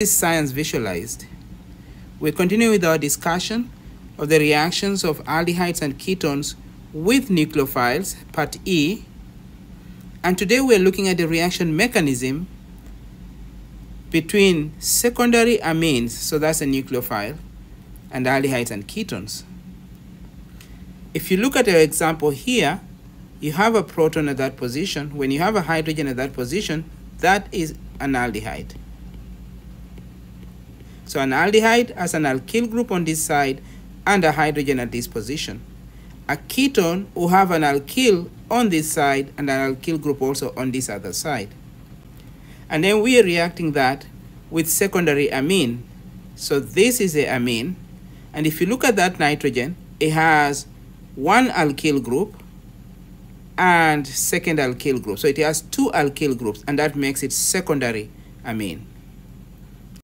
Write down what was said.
is science visualized. We continue with our discussion of the reactions of aldehydes and ketones with nucleophiles, part E. And today we're looking at the reaction mechanism between secondary amines, so that's a nucleophile, and aldehydes and ketones. If you look at our example here, you have a proton at that position. When you have a hydrogen at that position, that is an aldehyde. So an aldehyde has an alkyl group on this side and a hydrogen at this position. A ketone will have an alkyl on this side and an alkyl group also on this other side. And then we are reacting that with secondary amine. So this is a amine. And if you look at that nitrogen, it has one alkyl group and second alkyl group. So it has two alkyl groups and that makes it secondary amine.